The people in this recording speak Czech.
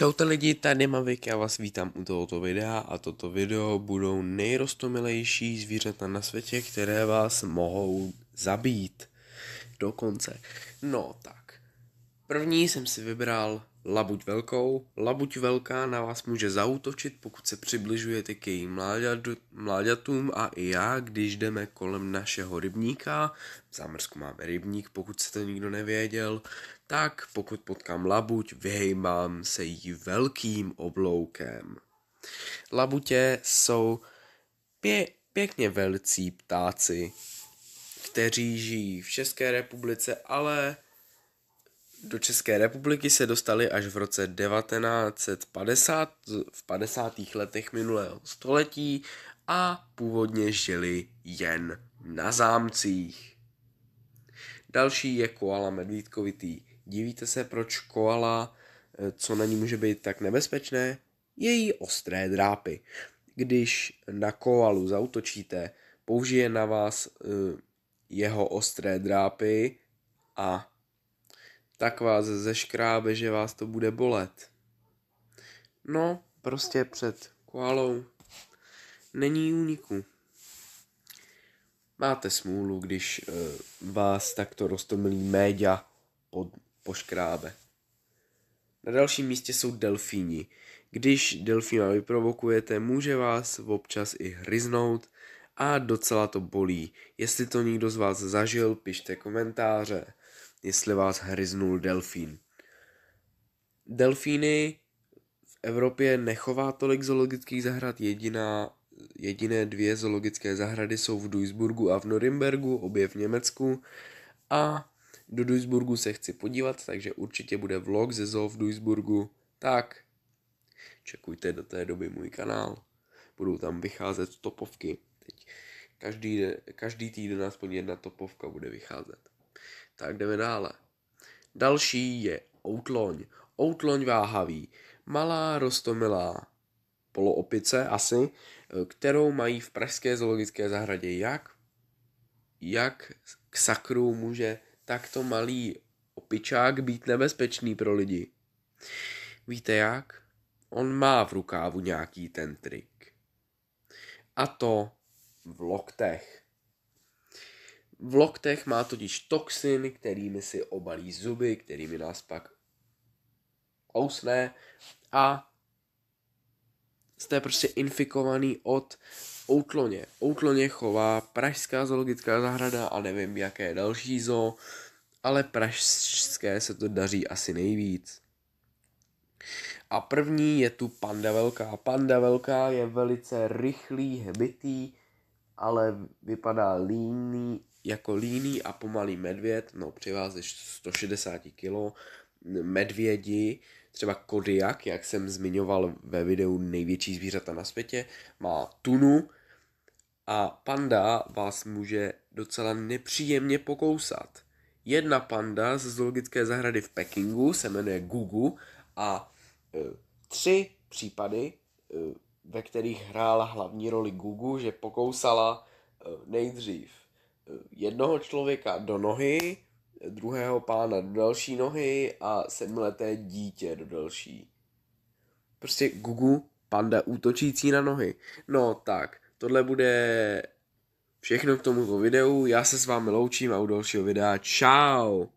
Čaute lidi, tady Mavik, já vás vítám u tohoto videa a toto video budou nejrostomilejší zvířata na světě, které vás mohou zabít. Dokonce. No tak, první jsem si vybral labuť velkou. Labuť velká na vás může zautočit, pokud se přibližujete k jejím mláďatům a i já, když jdeme kolem našeho rybníka, v zámrsku máme rybník, pokud se to nikdo nevěděl, tak pokud potkám labuť, vyhejbám se jí velkým obloukem. Labutě jsou pě- pěkně velcí ptáci, kteří žijí v České republice, ale do České republiky se dostali až v roce 1950, v 50. letech minulého století a původně žili jen na zámcích. Další je koala medvídkovitý. Divíte se, proč koala, eh, co na ní může být tak nebezpečné? Její ostré drápy. Když na koalu zautočíte, použije na vás uh, jeho ostré drápy a tak vás zeškrábe, že vás to bude bolet. No, prostě před koalou není úniku. Máte smůlu, když uh, vás takto roztomilý média pod, poškrábe. Na dalším místě jsou delfíni. Když delfína vyprovokujete, může vás občas i hryznout a docela to bolí. Jestli to někdo z vás zažil, pište komentáře, jestli vás hryznul delfín. Delfíny v Evropě nechová tolik zoologických zahrad, jediná, jediné dvě zoologické zahrady jsou v Duisburgu a v Norimbergu, obě v Německu a do Duisburgu se chci podívat, takže určitě bude vlog ze zoo v Duisburgu. Tak, čekujte do té doby můj kanál. Budou tam vycházet topovky. Teď každý, každý týden aspoň jedna topovka bude vycházet. Tak jdeme dále. Další je outloň. Outloň váhavý. Malá rostomilá poloopice asi, kterou mají v Pražské zoologické zahradě. Jak? Jak k sakru může takto malý opičák být nebezpečný pro lidi. Víte jak? On má v rukávu nějaký ten trik. A to v loktech. V loktech má totiž toxin, kterými si obalí zuby, kterými nás pak ousne a jste prostě infikovaný od Outloně. Outloně chová Pražská zoologická zahrada a nevím jaké další zoo, ale pražské se to daří asi nejvíc. A první je tu panda velká. Panda velká je velice rychlý, hebitý, ale vypadá líný, jako líný a pomalý medvěd, no při váze 160 kg. Medvědi, třeba Kodiak, jak jsem zmiňoval ve videu největší zvířata na světě, má tunu, a panda vás může docela nepříjemně pokousat. Jedna panda z zoologické zahrady v Pekingu se jmenuje Gugu a e, tři případy, e, ve kterých hrála hlavní roli Gugu, že pokousala e, nejdřív jednoho člověka do nohy, druhého pána do další nohy a sedmileté dítě do další. Prostě Gugu, panda útočící na nohy. No tak, tohle bude všechno k tomuto videu. Já se s vámi loučím a u dalšího videa. Ciao.